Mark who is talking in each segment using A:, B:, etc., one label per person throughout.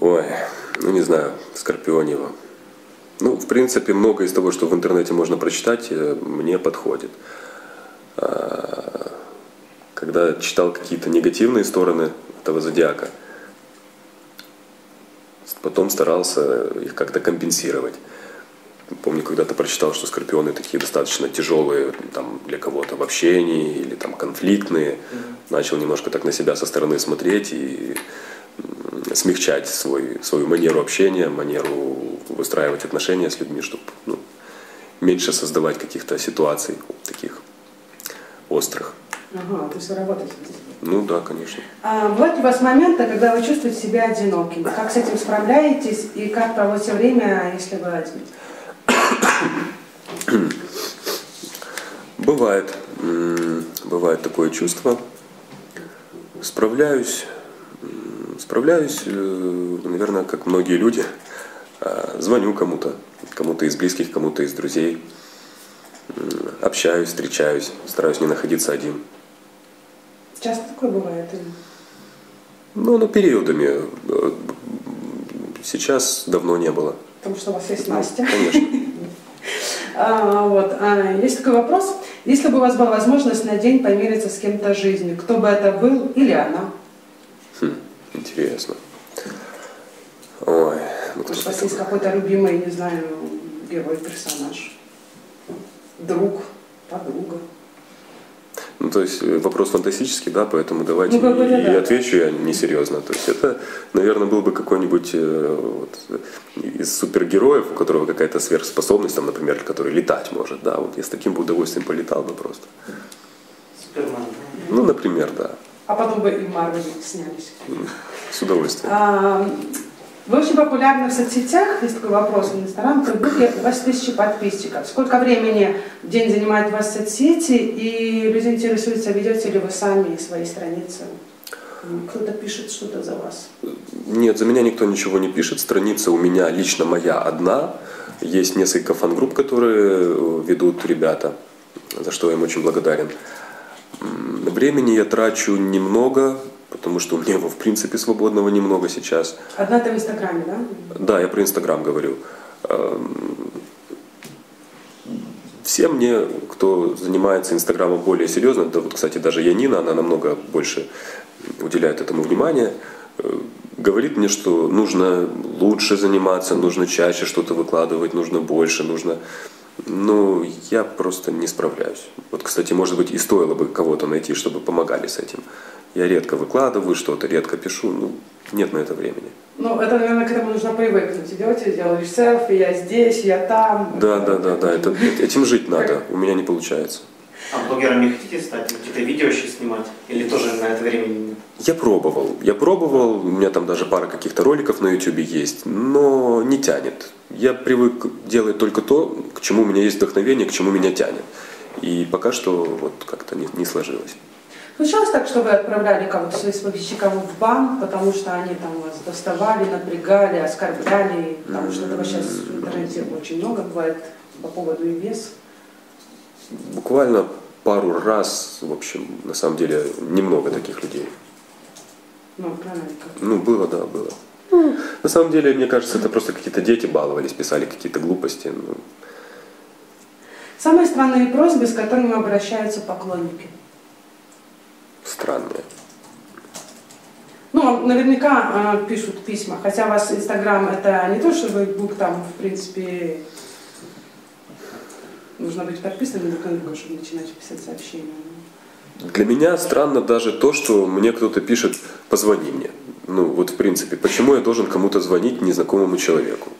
A: Ой, ну не знаю, Скорпионева. Ну, в принципе, много из того, что в интернете можно прочитать, э, мне подходит. А, Когда читал какие-то негативные стороны этого зодиака, потом старался их как-то компенсировать. Помню, когда-то прочитал, что скорпионы такие достаточно тяжелые там, для кого-то в общении или там конфликтные. Начал немножко так на себя со стороны смотреть и смягчать свой, свою манеру общения, манеру выстраивать отношения с людьми, чтобы ну, меньше создавать каких-то ситуаций таких острых.
B: Ага, то есть вы работаете здесь.
A: Ну да, конечно.
B: А бывают у вас моменты, когда вы чувствуете себя одиноким? Как с этим справляетесь и как проводите время, если вы один?
A: Бывает, бывает такое чувство. Справляюсь, справляюсь, э, наверное, как многие люди. А, Звоню кому-то, кому-то из близких, кому-то из друзей. Общаюсь, встречаюсь, стараюсь не находиться один.
B: Часто такое бывает? или?
A: Ну, ну, периодами. Э, Сейчас давно не было.
B: Потому что у вас есть Настя.
A: Конечно.
B: А, вот. а, есть такой вопрос. Если бы у вас была возможность на день помириться с кем-то жизни, кто бы это был или она?
A: Интересно. Ой, ну кто
B: Может, у вас есть какой-то любимый, не знаю, герой, персонаж? Друг, подруга?
A: Ну, то есть э, вопрос фантастический, да, поэтому давайте
B: Ну, как бы, да,
A: и
B: да.
A: отвечу я несерьезно. То есть это, наверное, был бы какой-нибудь э, вот, э, из супергероев, у которого какая-то сверхспособность, там, например, который летать может, да, вот я с таким бы удовольствием полетал бы просто.
C: Супермен.
A: Ну, например, да,
B: А потом бы и в Марвеле снялись.
A: с удовольствием.
B: А, Вы очень популярны в соцсетях, есть такой вопрос в Инстаграм, в Фейсбуке, у вас тысячи подписчиков. Сколько времени в день занимают вас соцсети, и люди интересуются, ведете ли вы сами свои страницы? М, Кто-то пишет что-то за вас.
A: Нет, за меня никто ничего не пишет. Страница у меня лично моя одна. Есть несколько фан-групп, которые э, ведут ребята, за что я им очень благодарен. Времени я трачу немного, потому что у меня его в принципе свободного немного сейчас.
B: Одна-то в Инстаграме, да?
A: Да, я про Инстаграм говорю. Эм, Все мне, кто занимается Инстаграмом более серьезно, да вот, кстати, даже Янина, она намного больше уделяет этому внимания, э, говорит мне, что нужно лучше заниматься, нужно чаще что-то выкладывать, нужно больше, нужно... Ну, я просто не справляюсь. Вот, кстати, может быть, и стоило бы кого-то найти, чтобы помогали с этим. Я редко выкладываю что-то, редко пишу, ну, нет на это времени.
B: Ну, это, наверное, к этому нужно привыкнуть. Идете, делаешь селфи, я здесь, я там.
A: Да, да, да, да, это, этим жить надо, у меня не получается.
C: А блогером не хотите стать? Какие-то видео еще снимать? Или тоже на это времени нет?
A: Я пробовал, я пробовал, у меня там даже пара каких-то роликов на YouTube есть, но не тянет. Я привык делать только то, к чему у меня есть вдохновение, к чему меня тянет. И пока что вот как-то не, не сложилось.
B: Случалось так, что вы отправляли кого-то своих поставщиков в бан, потому что они там вас доставали, напрягали, оскорбляли, потому что этого сейчас в интернете очень много бывает по поводу и вес.
A: Буквально пару раз, в общем, на самом деле, немного таких людей.
B: Ну?
A: Ну, было, да, было. Ну, на самом деле, мне кажется, это просто какие-то дети баловались, писали какие-то глупости. Ну,
B: Самые странные просьбы, с которыми обращаются поклонники.
A: странные.
B: Ну, вам наверняка э, пишут письма, хотя у вас Инстаграм это не то, что Фейсбук, там, в принципе, нужно быть подписанным друг на друга, чтобы начинать писать сообщения.
A: Для меня странно даже то, что мне кто-то пишет «позвони мне». Ну вот в принципе, почему я должен кому-то звонить незнакомому человеку?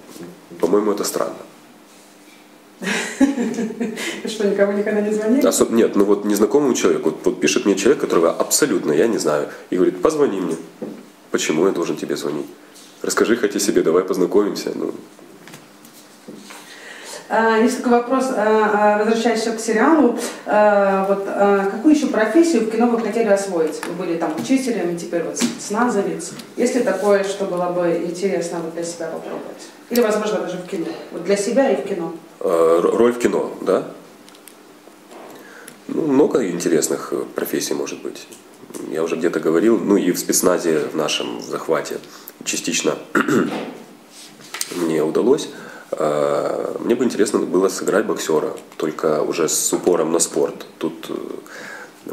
A: По-моему, это странно.
B: Что, никому никогда не звонили?
A: Особ- Нет, ну вот незнакомому человеку, вот, вот пишет мне человек, которого абсолютно я не знаю, и говорит, позвони мне. Почему я должен тебе звонить? Расскажи хоть о себе, давай познакомимся. Ну,
B: Есть такой вопрос, а, а, возвращаясь еще к сериалу. Вот, какую еще профессию в кино вы хотели освоить? Вы были там учителем, и теперь вот сназовец. Есть ли такое, что было бы интересно вот для себя попробовать? Или, возможно, даже в кино? Вот для себя и в кино.
A: э, роль в кино, да? Ну, много интересных э, профессий может быть. Я уже где-то говорил, ну и в спецназе в нашем захвате частично мне удалось. А, мне бы интересно было сыграть боксера, только уже с упором на спорт. Тут э,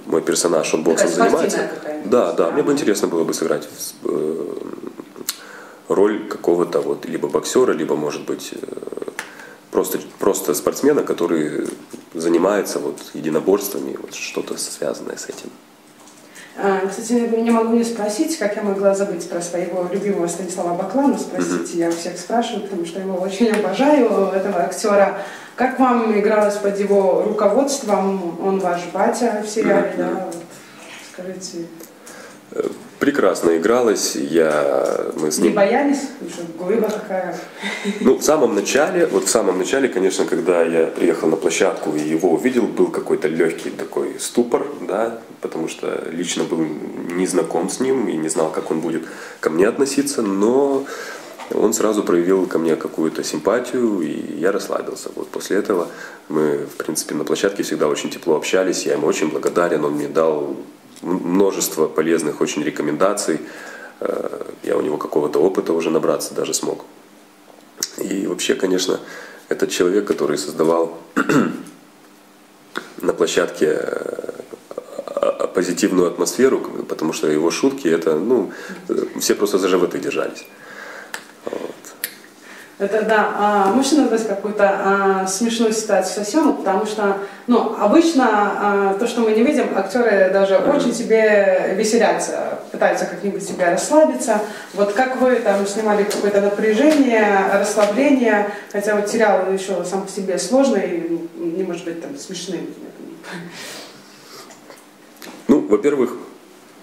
A: мой персонаж, он боксом
B: Такая
A: занимается. Да, да, мне бы интересно было бы сыграть э, роль какого-то вот либо боксера, либо, может быть, э, просто, просто спортсмена, который занимается вот единоборствами, вот что-то связанное с этим.
B: А, Кстати, не могу не спросить, как я могла забыть про своего любимого Станислава Баклана. Спросите, я всех спрашиваю, потому что его очень обожаю, этого актера. Как вам игралось под его руководством? Он ваш батя в сериале, да? Скажите,
A: Прекрасно игралась, я, мы с
B: не
A: ним
B: боялись? Потому что глыба такая.
A: Ну, в самом начале, вот в самом начале, конечно, когда я приехал на площадку и его увидел, был какой-то легкий такой ступор, да, потому что лично был не знаком с ним и не знал, как он будет ко мне относиться, но он сразу проявил ко мне какую-то симпатию, и я расслабился. Вот после этого мы, в принципе, на площадке всегда очень тепло общались, я ему очень благодарен, он мне дал множество полезных очень рекомендаций, Э, я у него какого-то опыта уже набраться даже смог. И вообще, конечно, этот человек, который создавал на площадке э, а- позитивную атмосферу, потому что его шутки, это, ну, э, все просто за животы держались.
B: Это да. А, можете назвать какую-то а, смешную ситуацию со съемок, потому что, ну, обычно а, то, что мы не видим, актеры даже очень себе веселятся, пытаются как-нибудь себя расслабиться. Вот как вы там снимали какое-то напряжение, расслабление, хотя вот сериал еще сам по себе сложный, не может быть там смешным.
A: Ну, во-первых,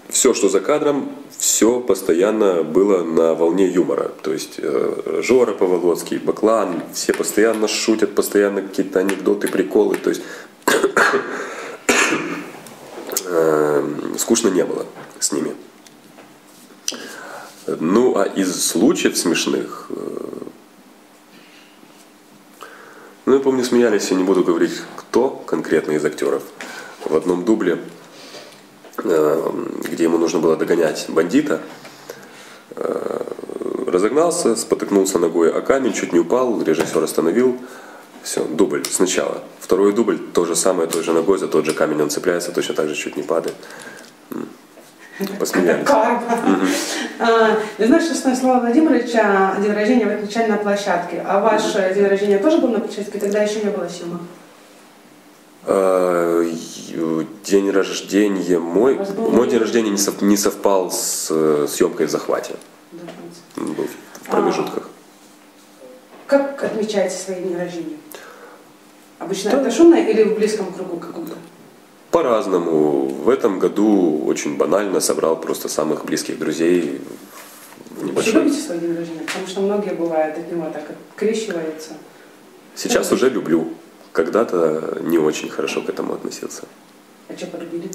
A: все, что за кадром, все постоянно было на волне юмора. То есть э, Жора Поволоцкий, Баклан, все постоянно шутят, постоянно какие-то анекдоты, приколы. То есть э, скучно не было с ними. Ну, а из случаев смешных, э, ну, я помню, смеялись, я не буду говорить, кто конкретно из актеров. В одном дубле где ему нужно было догонять бандита, э, разогнался, спотыкнулся ногой о камень, чуть не упал, режиссер остановил. Все, дубль сначала. Второй дубль, то же самое, той же ногой, за тот же камень он цепляется, точно так же чуть не падает. Посмеялись.
B: Карма. Я знаю, что Станислава Владимировича день рождения вы отмечали на площадке, а ваш э, день рождения тоже был на площадке, тогда еще не было съемок.
A: День рождения мой,
B: был
A: мой
B: день-
A: рождения не сов- не совпал с э, съемкой в захвате.
B: Да,
A: был в промежутках.
B: Как отмечаете свои дни рождения? Обычно это шумно или в близком кругу каком-то?
A: По-разному. В этом году очень банально собрал просто самых близких друзей в
B: Вы
A: небольшой.
B: любите свой день рождения? Потому что многие бывают от него так открещиваются.
A: Сейчас уже люблю. Когда-то не очень хорошо к этому относился.
B: А что полюбили?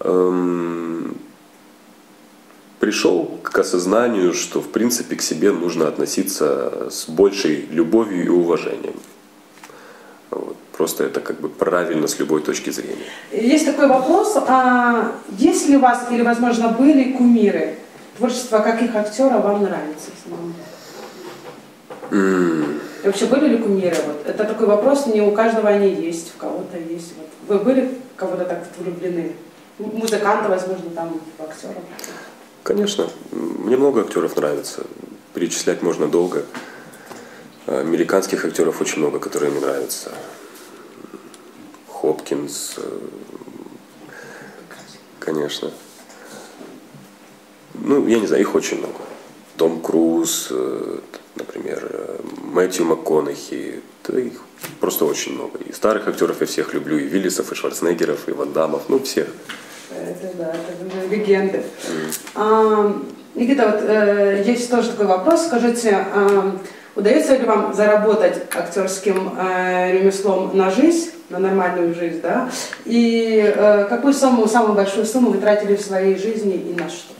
A: Эм, Пришел к осознанию, что в принципе к себе нужно относиться с большей любовью и уважением. Вот. Просто это как бы правильно с любой точки зрения.
B: Есть такой вопрос. А есть ли у вас или, возможно, были кумиры? Творчество каких актеров вам нравится?
A: М,
B: И вообще были ли кумиры? Вот. Это такой вопрос, не у каждого они есть, у кого-то есть. Вот. Вы были кого-то так влюблены? Музыканты, возможно, там, актеров?
A: Конечно, мне много актеров нравится. Перечислять можно долго. Американских актеров очень много, которые мне нравятся. Хопкинс, э, конечно. Ну, я не знаю, их очень много. Том Круз, э, например, э, Мэтью МакКонахи. Да их просто очень много. И старых актеров я всех люблю, и Виллисов, и Шварценеггеров, и Ван Дамов, ну, всех.
B: Это да, это легенды. А, Никита, вот э, есть тоже такой вопрос. Скажите, а, удается ли вам заработать актерским э, ремеслом на жизнь, на нормальную жизнь, да? И э, какую сумму, самую большую сумму вы тратили в своей жизни и на что?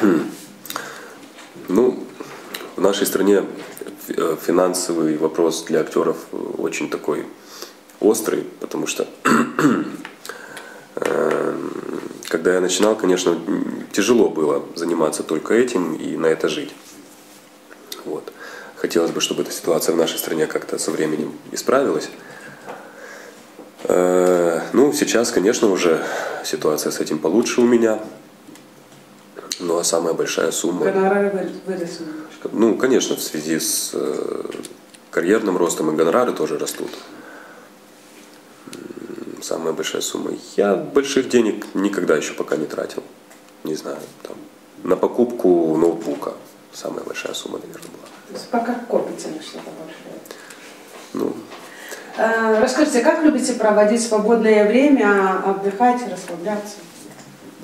A: Ну, в нашей стране э, финансовый вопрос для актеров очень такой острый, потому что, э, когда я начинал, конечно, тяжело было заниматься только этим и на это жить. Вот. Хотелось бы, чтобы эта ситуация в нашей стране как-то со временем исправилась. Э, ну, сейчас, конечно, уже ситуация с этим получше у меня. Ну, а самая большая сумма...
B: Гонорары выросли.
A: Ну, конечно, в связи с э, карьерным ростом и гонорары тоже растут. Самая большая сумма. Я больших денег никогда еще пока не тратил. Не знаю, там, на покупку ноутбука. Самая большая сумма, наверное, была.
B: То есть пока копится на что-то большое.
A: Ну,
B: Э, Расскажите, как любите проводить свободное время, отдыхать, расслабляться?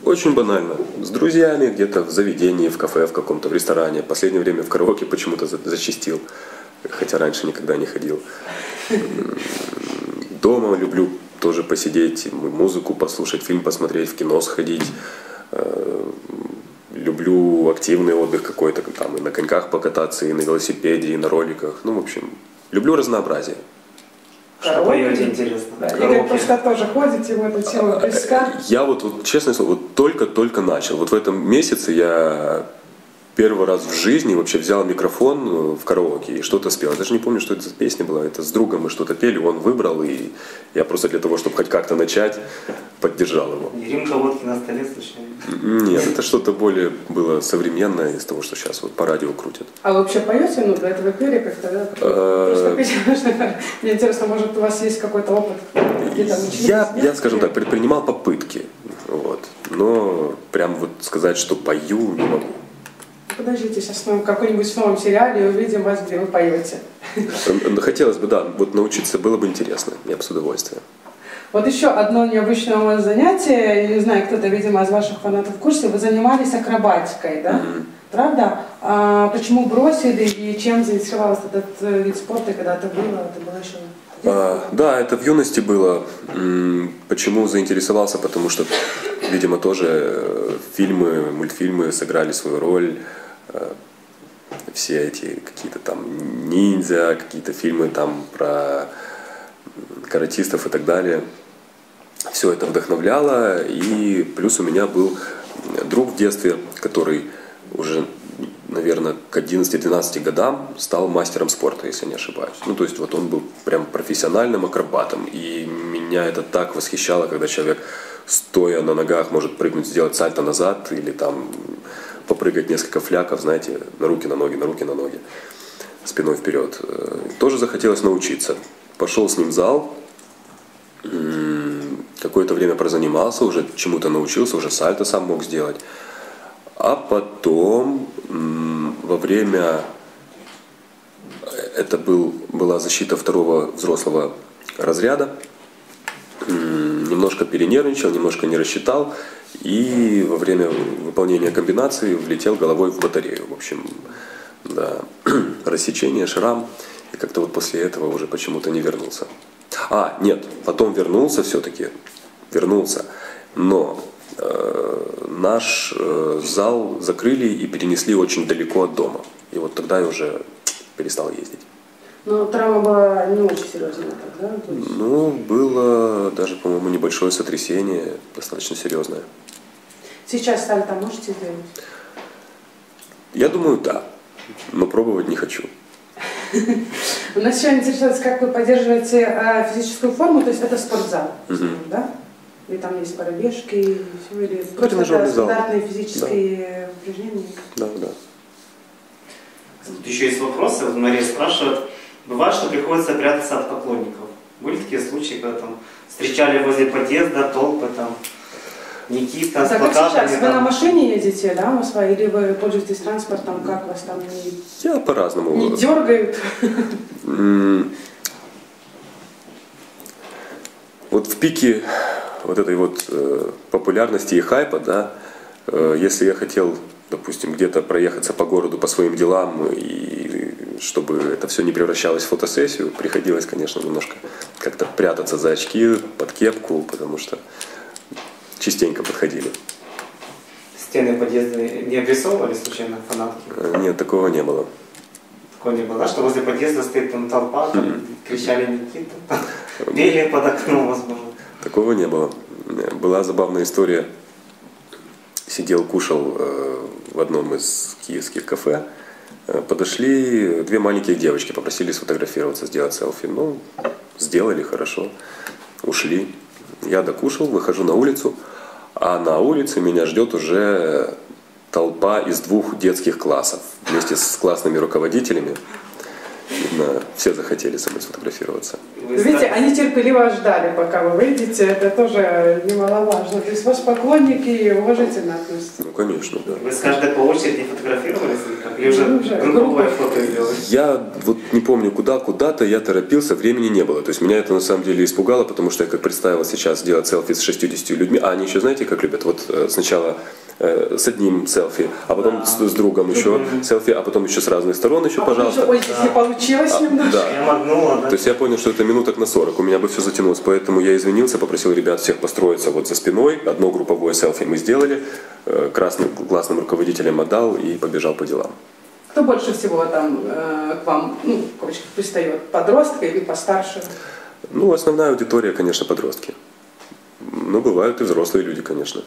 A: Очень банально. С друзьями где-то в заведении, в кафе, в каком-то, в ресторане. В последнее время в караоке почему-то за- зачастил, хотя раньше никогда не ходил. Дома люблю тоже посидеть, музыку послушать, фильм посмотреть, в кино сходить. Э, Люблю активный отдых какой-то, там и на коньках покататься, и на велосипеде, и на роликах. Ну, в общем, люблю разнообразие.
C: Что
B: Караоке?
C: поете, интересно?
B: Да, Игорь просто тоже ходите в эту тему близка.
A: Я вот, вот честное слово, вот только-только начал. Вот в этом месяце я первый раз в жизни вообще взял микрофон э, в караоке и что-то спел. Я даже не помню, что это за песня была. Это с другом мы что-то пели, он выбрал, и я просто для того, чтобы хоть как-то начать, поддержал его.
C: Не Рюмка водки на столе случайно.
A: Нет, это что-то более было современное из того, что сейчас вот по радио крутят.
B: А вы вообще поете? Ну, до этого пели как-то, да?
A: Э,
B: Просто песня, нужно- Мне интересно, может, у вас есть какой-то опыт?
A: Я, я, скажем так, предпринимал попытки, вот. но прям вот сказать, что пою, не могу.
B: Подождите, сейчас мы в какой-нибудь новом сериале увидим вас, где вы поете.
A: Э, Хотелось бы, да, вот научиться было бы интересно, я бы с удовольствием.
B: Вот еще одно необычное у вас занятие, я не знаю, кто-то, видимо, из ваших фанатов в курсе, вы занимались акробатикой, да?
A: Мгм.
B: Правда? А почему бросили и чем заинтересовался этот э, вид спорта, когда это было? Это было еще...
A: А, да, это в юности было. Почему заинтересовался? Потому что, видимо, тоже э, фильмы, мультфильмы сыграли свою роль. Э, Все эти какие-то там ниндзя, какие-то фильмы там про каратистов и так далее. Все это вдохновляло. И плюс у меня был друг в детстве, который уже, наверное, к 11-12 годам стал мастером спорта, если не ошибаюсь. Ну, то есть вот он был прям профессиональным акробатом. И меня это так восхищало, когда человек, стоя на ногах, может прыгнуть, сделать сальто назад или там попрыгать несколько фляков, знаете, на руки, на ноги, на руки, на ноги, спиной вперед. Э, Тоже захотелось научиться. Пошел с ним в зал, какое-то время прозанимался, уже чему-то научился, уже сальто сам мог сделать. А потом во время это был, была защита второго взрослого разряда. Немножко перенервничал, немножко не рассчитал. И во время выполнения комбинации влетел головой в батарею. В общем, да, рассечение, шрам. И как-то вот после этого уже почему-то не вернулся. А, нет, потом вернулся все-таки. Вернулся. Но э, наш э, зал закрыли и перенесли очень далеко от дома. И вот тогда я уже перестал ездить.
B: Но травма была не очень серьезная тогда, то есть...
A: Ну, было даже, по-моему, небольшое сотрясение, достаточно серьезное.
B: Сейчас сальто можете сделать?
A: Я думаю, да. Но пробовать не хочу.
B: Нас еще интересует, как вы поддерживаете э, физическую форму, то есть это спортзал, да? И там есть пробежки, или просто это стандартные физические упражнения.
A: Да, да.
C: Тут еще есть вопросы. Вот Мария спрашивает. Бывает, что приходится прятаться от поклонников. Были такие случаи, когда там встречали возле подъезда толпы там Никита с
B: Так как
C: плакатами.
B: сейчас? Вы на
C: там.
B: машине едете, да, на своей, или вы пользуетесь транспортом, как вас там не,
A: Я по-разному.
B: не дергают?
A: Вот в пике вот этой вот э, популярности и хайпа, да, э, если я хотел, допустим, где-то проехаться по городу по своим делам, и чтобы это все не превращалось в фотосессию, приходилось, конечно, немножко как-то прятаться за очки, под кепку, потому что частенько подходили.
C: Стены подъезда не обрисовывали случайно фанатки?
A: Э, Нет, такого не было.
C: Такого не было, да? Что возле подъезда стоит там толпа, там кричали Никита, пели под окном, возможно.
A: Такого не было. Была забавная история. сидел, кушал э, в одном из киевских кафе. Э, подошли две маленькие девочки, попросили сфотографироваться, сделать селфи. Ну, сделали хорошо, ушли. Я докушал, выхожу на улицу, а на улице меня ждет уже толпа из двух детских классов вместе с классными руководителями. Видно, все захотели со мной сфотографироваться.
B: Видите, они терпеливо ждали, пока вы выйдете, это тоже немаловажно. То есть ваши поклонники уважительно относятся.
A: Ну, конечно, да.
C: Вы с каждой по очереди фотографировались или уже
B: Ну, уже
C: групповое фото сделали?
A: Я вот не помню куда, куда-то я торопился, времени не было. То есть меня это на самом деле испугало, потому что я как представил сейчас делать селфи с 60 людьми, а они еще знаете, как любят? Вот э, сначала э, с одним селфи, а потом с, с другом еще селфи, а потом еще с разных сторон еще,
B: А
A: пожалуйста.
B: еще, Ой, здесь не получилось
A: А,
B: немножко.
A: да.
C: Я моргнула, да?
A: То есть я понял, что это минуток на 40, у меня бы все затянулось, поэтому я извинился, попросил ребят всех построиться вот за спиной, одно групповое селфи мы сделали, э, красным классным руководителям отдал и побежал по делам.
B: Кто больше всего там э, к вам, ну, в кавычках, пристает? Подростка или постарше?
A: Ну, основная аудитория, конечно, подростки. Ну, бывают и взрослые люди, конечно.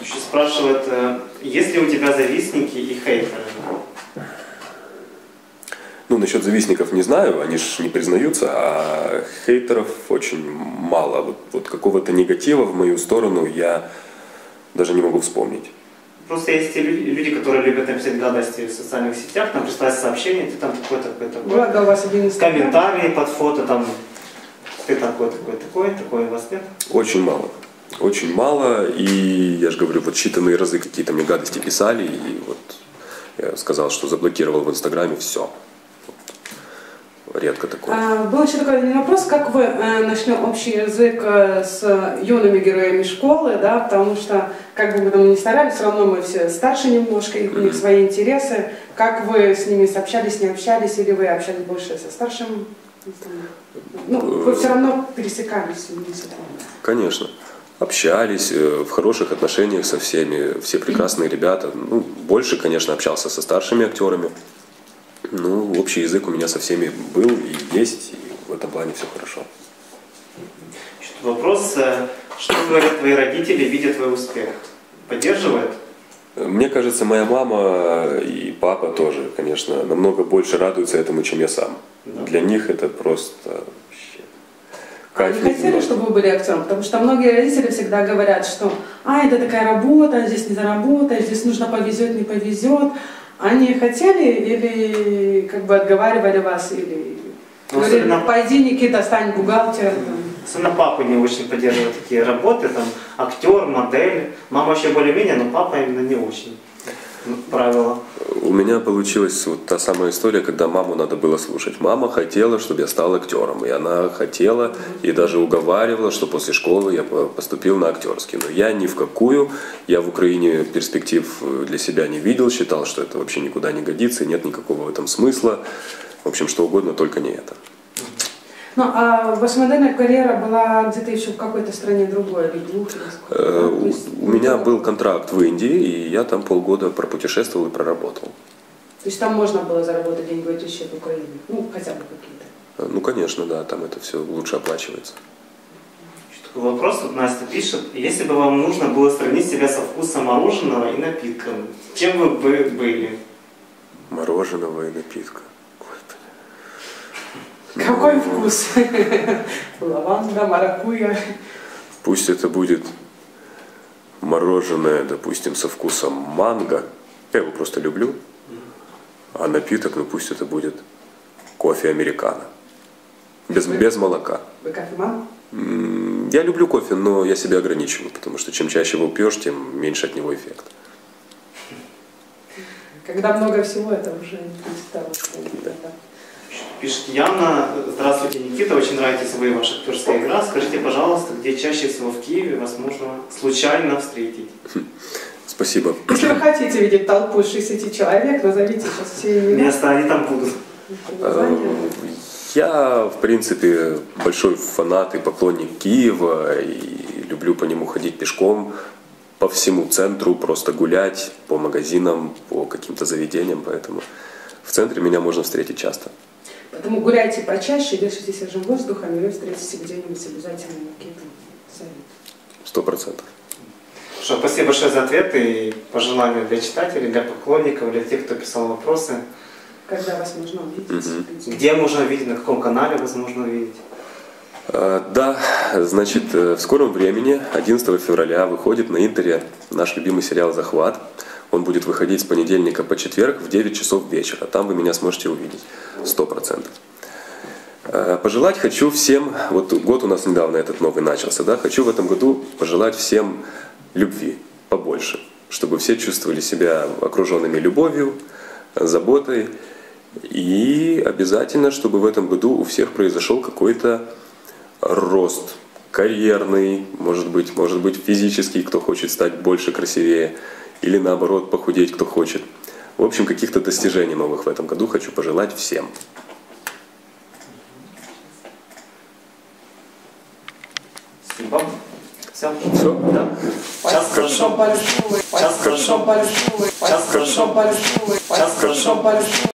C: Еще спрашивают, э, есть ли у тебя завистники и хейтеры?
A: Ну, насчет завистников не знаю, они же не признаются, а хейтеров очень мало. Вот, вот какого-то негатива в мою сторону я даже не могу вспомнить.
C: Просто есть те люди, которые любят написать гадости в социальных сетях, там прислать сообщение, ты там такой, такой, такой.
B: Благо у вас один из
C: Комментарии под фото, там, ты такой, такой, такой, такой у вас нет?
A: Очень мало. Очень мало, и я же говорю, вот считанные разы какие-то мне гадости писали, и вот я сказал, что заблокировал в Инстаграме все. Редко такое.
B: А, Был еще такой один вопрос, как вы э, нашли общий язык э, с юными героями школы, да, потому что, как бы мы там ни старались, все равно мы все старше немножко, и у них свои интересы. Как вы с ними общались, не общались, или вы общались больше со старшим? Ну, вы все равно пересекались.
A: Конечно. Общались э, в хороших отношениях со всеми, все прекрасные ребята. Ну, больше, конечно, общался со старшими актерами. Ну, общий язык у меня со всеми был и есть, и в этом плане все хорошо.
C: Вопрос, э, что говорят твои родители, видя твой успех? Поддерживают?
A: Мне кажется, моя мама и папа тоже, конечно, намного больше радуются этому, чем я сам.
C: Да.
A: Для них это просто кайф.
B: не хотели, чтобы вы были актером? Потому что многие родители всегда говорят, что а, это такая работа, здесь не заработаешь, здесь нужно повезет, не повезет. Они хотели или как бы отговаривали вас, или
C: Ну,
B: говорили,
C: особенно-
B: пойди, Никита, стань бухгалтером. там».
C: Особенно папа не очень поддерживает такие работы, там, актер, модель. Мама вообще более-менее, но папа именно не очень. Правило.
A: У меня получилась вот та самая история, когда маму надо было слушать. Мама хотела, чтобы я стал актером. И она хотела и даже уговаривала, что после школы я по- поступил на актерский. Но я ни в какую. Я в Украине перспектив э, для себя не видел. Считал, что это вообще никуда не годится. и Нет никакого в этом смысла. В общем, что угодно, только не это.
B: Ну, а ваша модельная карьера была где-то еще в какой-то стране другой, или двух, или сколько?
A: Э, У
B: есть
A: у меня был контракт в Индии, и я там полгода пропутешествовал и проработал.
B: То есть там можно было заработать деньги в отличие от Украины? Ну, хотя бы какие-то.
A: Э, Ну, конечно, да, там это все лучше оплачивается.
C: Такой вопрос, вот Настя пишет. Если бы вам нужно было сравнить себя со вкусом мороженого и напитком, кем вы бы были?
A: Мороженого и напитка.
B: Какой вкус? Лаванда, маракуйя.
A: Пусть это будет мороженое, допустим, со вкусом манго. Я его просто люблю. А напиток, ну пусть это будет кофе американо. Без, без молока.
B: Вы кофеман?
A: Я люблю кофе, но я себя ограничиваю, потому что чем чаще его пьешь, тем меньше от него эффект.
B: Когда много всего, это уже не вот, да.
C: Пишет Яна. Здравствуйте, Никита. Очень нравитесь вы и ваша актерская игра. Скажите, пожалуйста, где чаще всего в Киеве вас можно случайно встретить?
A: Спасибо.
B: Если вы хотите видеть толпу из 60 человек, назовите сейчас все имена.
C: Место они там будут.
A: Я, в принципе, большой фанат и поклонник Киева, и люблю по нему ходить пешком по всему центру, просто гулять по магазинам, по каким-то заведениям, поэтому в центре меня можно встретить часто.
B: Поэтому гуляйте почаще, дышите свежим воздухом, и вы встретите где-нибудь обязательно какие-то советы.
A: Сто процентов.
C: Что, спасибо большое за ответы и пожелания для читателей, для поклонников, для тех, кто писал вопросы.
B: Когда вас можно увидеть? Принципе?
C: Где можно увидеть, на каком канале возможно увидеть?
A: Э, Да, значит, э, в скором времени, 11 февраля, выходит на Интере наш любимый сериал «Захват». Он будет выходить с понедельника по четверг в 9 часов вечера. Там вы меня сможете увидеть, 100%. Э, Пожелать хочу всем, вот год у нас недавно этот новый начался, да, хочу в этом году пожелать всем любви побольше, чтобы все чувствовали себя окруженными любовью, заботой, и обязательно, чтобы в этом году у всех произошел какой-то рост карьерный, может быть, может быть физический, кто хочет стать больше, красивее, или наоборот похудеть, кто хочет. В общем, каких-то достижений новых в этом году хочу пожелать всем.
C: Спасибо. Все?
A: Все?
C: Да.
B: Спасибо большое. Спасибо большое. Спасибо большое. Спасибо большое.